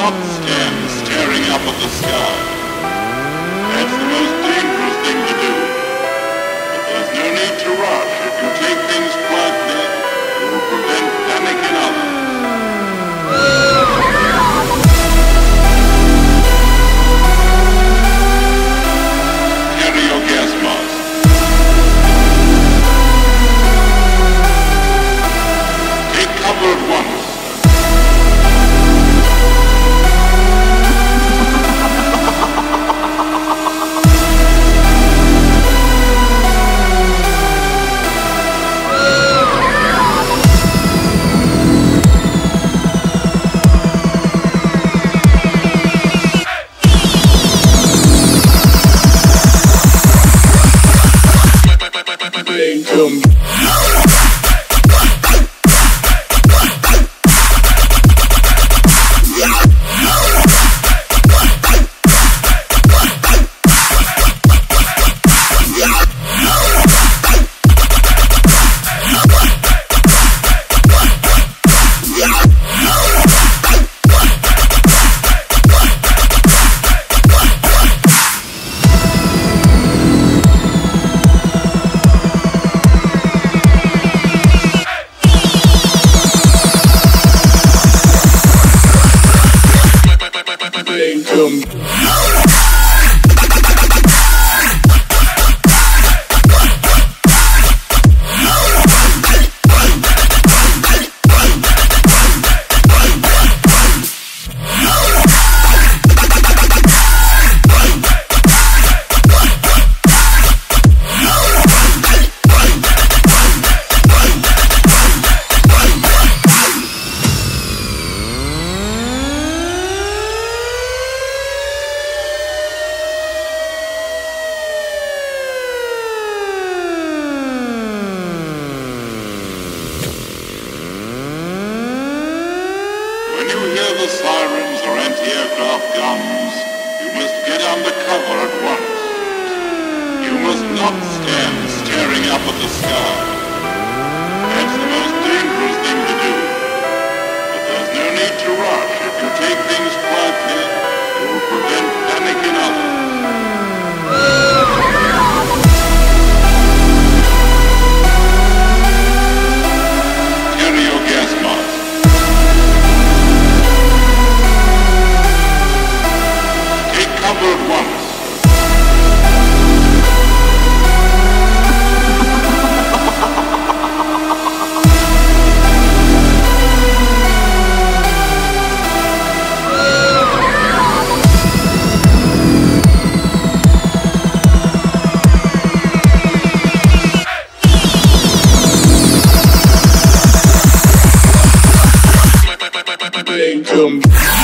not stand staring up at the sky. kingdom. the sirens or anti-aircraft guns, you must get under cover at once. You must not stand staring up at the sky. welcome.